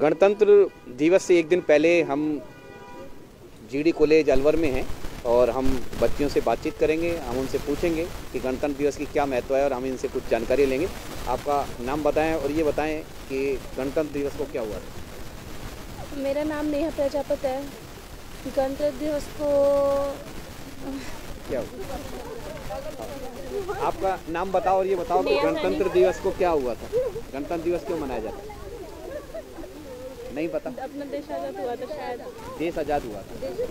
गणतंत्र दिवस से एक दिन पहले हम जीडी कॉलेज अलवर में हैं और हम बच्चियों से बातचीत करेंगे हम उनसे पूछेंगे कि गणतंत्र दिवस की क्या महत्व है और हम इनसे कुछ जानकारी लेंगे। आपका नाम बताएँ और ये बताएँ कि गणतंत्र दिवस को क्या हुआ था। मेरा नाम नेहा प्रजापत है। गणतंत्र दिवस को क्या हुआ? आपका नाम बताओ और ये बताओ कि गणतंत्र दिवस को क्या हुआ था? गणतंत्र दिवस क्यों मनाया जाता है? नहीं पता। अपना देश आज़ाद हुआ था शायद। देश आज़ाद हुआ था।